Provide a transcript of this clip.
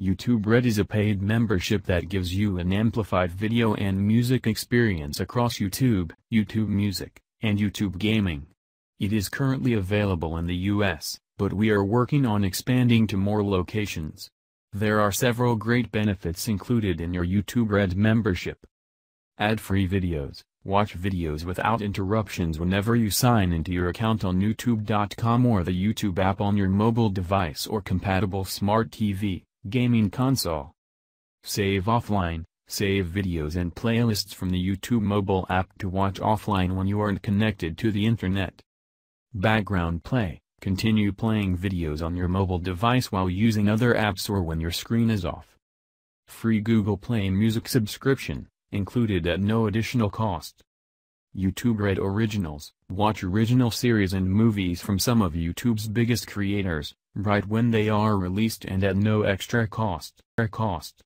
YouTube Red is a paid membership that gives you an amplified video and music experience across YouTube, YouTube Music, and YouTube Gaming. It is currently available in the US, but we are working on expanding to more locations. There are several great benefits included in your YouTube Red membership. Ad-free videos, watch videos without interruptions whenever you sign into your account on YouTube.com or the YouTube app on your mobile device or compatible smart TV gaming console. Save offline, save videos and playlists from the YouTube mobile app to watch offline when you aren't connected to the internet. Background play, continue playing videos on your mobile device while using other apps or when your screen is off. Free Google Play Music subscription, included at no additional cost. YouTube Red Originals, watch original series and movies from some of YouTube's biggest creators, right when they are released and at no extra cost. cost.